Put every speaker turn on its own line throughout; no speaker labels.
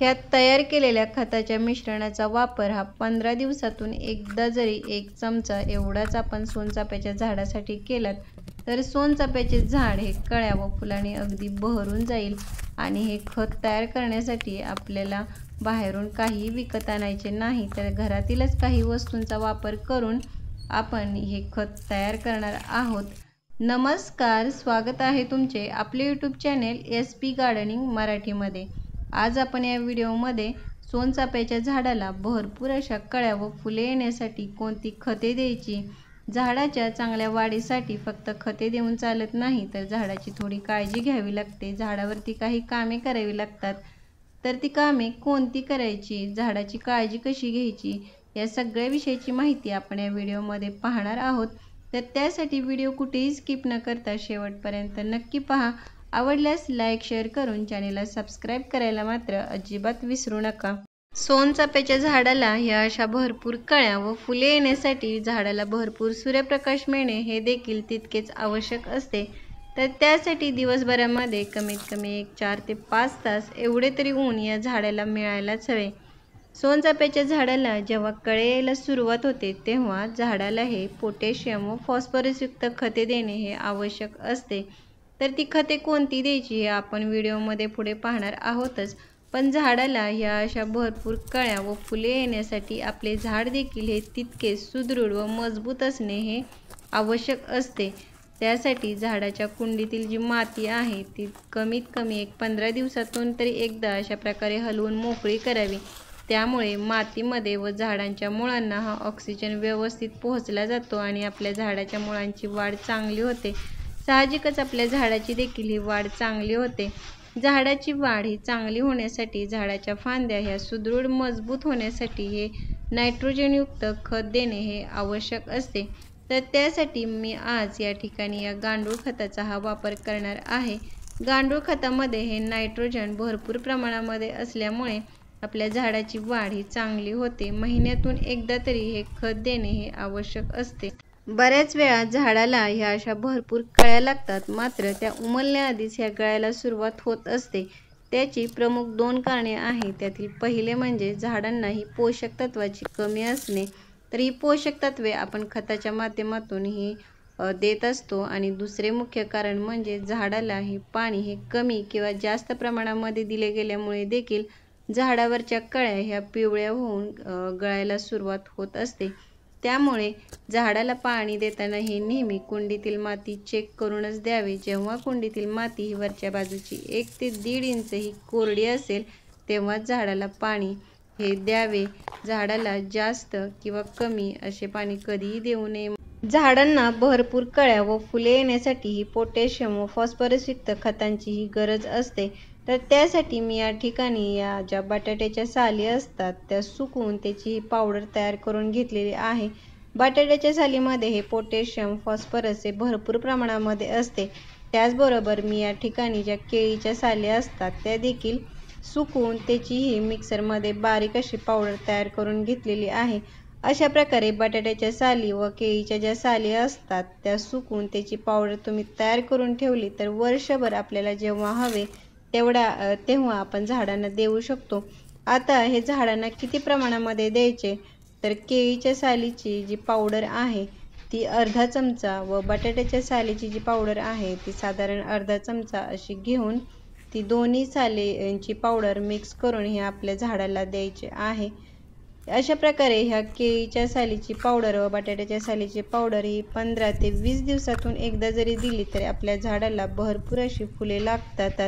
ह्यात तयार केलेल्या खताच्या मिश्रणाचा वापर हा पंधरा दिवसातून एकदा जरी एक चमचा एवढाच आपण सोनचाप्याच्या झाडासाठी केलात तर सोनचाप्याचे झाड हे कळ्या व फुलांनी अगदी बहरून जाईल आणि हे खत तयार करण्यासाठी आपल्याला बाहेरून काहीही विकत आणायचे नाही तर घरातीलच काही वस्तूंचा वापर करून आपण हे खत तयार करणार आहोत. नमस्कार स्वागत आहे तुमचे आपले YouTube channel S P gardening मराठीमध्ये. आज आपण या व्हिडिओमध्ये सोनचाफ्याच्या झाडाला भरपूर अशा कळ्या व फुले येण्यासाठी कोणती खते द्यायची? झाडाच्या चांगल्या वाढीसाठी फक्त खते देऊन चालत नाही तर झाडाची थोडी काळजी घ्यावी लागते. झाडावरती काही कामे करावी लागतात. तर ती कामे कोणती करायची? झाडाची काळजी कशी घ्यायची? या सगळ्या विषयाची माहिती आपण या व्हिडिओमध्ये पाहणार आहोत. तर त्यासाठी व्हिडिओ कुठेही स्किप न करता शेवटपर्यंत नक्की पहा. आवडल्यास लाईक शेअर करून चॅनेलला सबस्क्राईब करायला मात्र अजिबात विसरू नका. सोनचाफ्याच्या झाडाला ह्या अशा भरपूर कळ्या व फुले येण्यासाठी झाडाला भरपूर सूर्यप्रकाश मिळणे हे देखील तितकेच आवश्यक असते. तर त्यासाठी दिवसभरामध्ये कमीत कमी एक चार ते पाच तास एवढे तरी ऊन या झाडाला मिळायलाच हवे. सोनचाफ्याच्या झाडाला जेव्हा कळे यायला सुरुवात होते तेव्हा झाडाला हे पोटॅशियम व फॉस्फरसयुक्त खते देणे हे आवश्यक असते. तर ती खते कोणती द्यायची हे आपण व्हिडिओमध्ये पुढे पाहणार आहोतच. पण झाडाला ह्या अशा भरपूर कळ्या व फुले येण्यासाठी आपले झाड देखील हे तितके सुदृढ व मजबूत असणे हे आवश्यक असते. त्यासाठी झाडाच्या कुंडीतील जी माती आहे ती कमीत कमी एक पंधरा दिवसातून तरी एकदा अशा प्रकारे हलवून मोकळी करावी. त्यामुळे मातीमध्ये व झाडांच्या मुळांना हा ऑक्सिजन व्यवस्थित पोहोचला जातो आणि आपल्या झाडाच्या मुळांची वाढ चांगली होते. साहजिकच आपल्या झाडाची देखील ही वाढ चांगली होते. झाडाची वाढ ही चांगली होण्यासाठी झाडाच्या फांद्या ह्या सुदृढ मजबूत होण्यासाठी हे नायट्रोजनयुक्त खत देणे हे आवश्यक असते. तर त्यासाठी मी आज या ठिकाणी या गांडूळ खताचा हा वापर करणार आहे. गांडूळ खतामध्ये हे नायट्रोजन भरपूर प्रमाणामध्ये असल्यामुळे आपल्या झाडाची वाढ ही चांगली होते. महिन्यातून एकदा तरी हे खत देणे हे आवश्यक असते. बऱ्याच वेळा झाडाला ह्या अशा भरपूर कळ्या लागतात. मात्र त्या उमलण्याआधीच ह्या गळ्याला सुरुवात होत असते. त्याची प्रमुख दोन कारणे आहेत. त्यातील पहिले म्हणजे झाडांना ही पोषक तत्वाची कमी असणे. तर ही पोषक तत्वे आपण खताच्या माध्यमातून ही देत असतो. आणि दुसरे मुख्य कारण म्हणजे झाडाला हे पाणी हे कमी किंवा जास्त प्रमाणामध्ये दिले गेल्यामुळे देखील झाडावरच्या कळ्या ह्या पिवळ्या होऊन गळायला सुरुवात होत असते. त्यामुळे झाडाला पाणी देताना हे नेहमी कुंडीतील माती चेक करूनच द्यावे. जेव्हा कुंडीतील माती ही वरच्या बाजूची एक ते दीड इंच ही कोरडी असेल तेव्हा झाडाला पाणी हे द्यावे. झाडाला जास्त किंवा कमी असे पाणी कधीही देऊ नये. झाडांना भरपूर कळ्या व फुले येण्यासाठी ही पोटॅशियम व फॉस्फरसयुक्त खतांची ही गरज असते. तर त्यासाठी मी या ठिकाणी या ज्या बटाट्याच्या साली असतात त्या सुकवून त्याची ही पावडर तयार करून घेतलेली आहे. बटाट्याच्या सालीमध्ये हे पोटॅशियम फॉस्फरस हे भरपूर प्रमाणामध्ये असते. त्याचबरोबर मी या ठिकाणी ज्या केळीच्या साली असतात त्या देखील सुकवून त्याचीही मिक्सरमध्ये बारीक अशी पावडर तयार करून घेतलेली आहे. अशा प्रकारे बटाट्याच्या साली व केळीच्या ज्या साली असतात त्या सुकवून त्याची पावडर तुम्ही तयार करून ठेवली तर वर्षभर आपल्याला जेव्हा हवे तेवढा तेव्हा आपण झाडांना देऊ शकतो. आता हे झाडांना किती प्रमाणामध्ये द्यायचे? तर केळीच्या सालीची जी पावडर आहे ती अर्धा चमचा व बटाट्याच्या सालीची जी पावडर आहे ती साधारण अर्धा चमचा अशी घेऊन ती दोन्ही सालींची पावडर मिक्स करून हे आपल्या झाडाला द्यायचे आहे. अशा प्रकारे ह्या केळीच्या सालीची पावडर व बटाट्याच्या सालीची पावडर ही पंधरा ते वीस दिवसातून एकदा जरी दिली तरी आपल्या झाडाला भरपूर अशी फुले लागतात.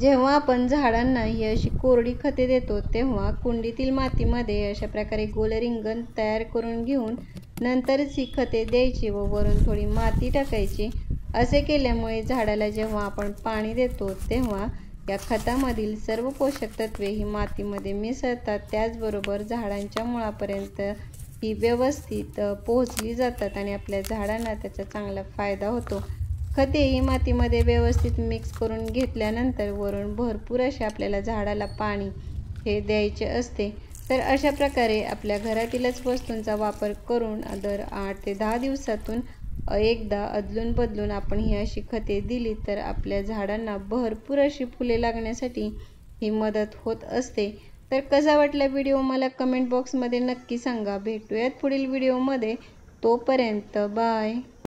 जेव्हा आपण झाडांना ही अशी कोरडी खते देतो तेव्हा कुंडीतील मातीमध्ये अशा प्रकारे गोल रिंगण तयार करून घेऊन नंतरच ही खते द्यायची व वरून थोडी माती टाकायची. असे केल्यामुळे झाडाला जेव्हा आपण पाणी देतो तेव्हा या खतामधील सर्व पोषक तत्वे ही मातीमध्ये मिसळतात. त्याचबरोबर झाडांच्या मुळापर्यंत ही व्यवस्थित पोहोचली जातात आणि आपल्या झाडांना त्याचा चांगला फायदा होतो. खते ही मातीमध्ये व्यवस्थित मिक्स करून घेतल्यानंतर वरून भरपूर असे आपल्याला झाडाला पाणी हे द्यायचे असते. तर अशा प्रकारे आपल्या घरातीलच वस्तूंचा वापर करून दर आठ ते दहा दिवसातून एकदा अदलून बदलून आपण ही अशी खते दिली तर आपल्या झाडांना भरपूर अशी फुले लागण्यासाठी ही मदत होत असते. तर कसा वाटला व्हिडिओ मला कमेंट बॉक्समध्ये नक्की सांगा. भेटूयात पुढील व्हिडिओमध्ये. तोपर्यंत बाय.